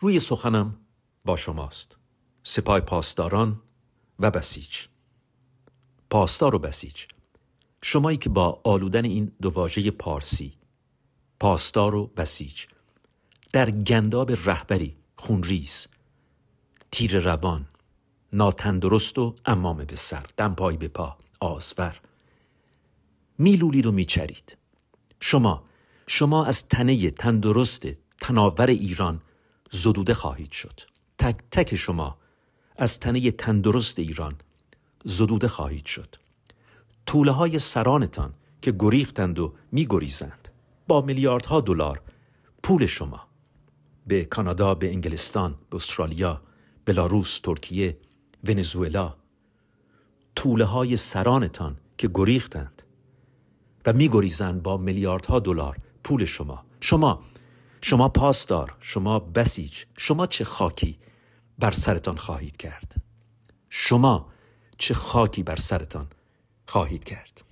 روی سخنم با شماست. سپاه پاسداران و بسیج. پاسدار و بسیج. شمایی که با آلودن این دو واژه پارسی پاسدار و بسیج. در گنداب رهبری خونریز. تیر روان ناتندرست و امامه به سر دمپایی به پا آزور. میلولید و میچرید. شما شما از تنه تندرست تناور ایران زدوده خواهید شد. تک تک شما از تنه تندرست ایران زدوده خواهید شد. طوله های سرانتان که گریختند و میگریزند. با میلیاردها دلار پول شما. به کانادا به انگلستان به استرالیا بلاروس ترکیه ونزوئلا. طوله های سرانتان که گریختند و میگریزند با میلیاردها دلار پول شما. شما شما پاسدار شما بسیج شما چه خاکی بر سرتان خواهید کرد؟ شما چه خاکی بر سرتان خواهید کرد؟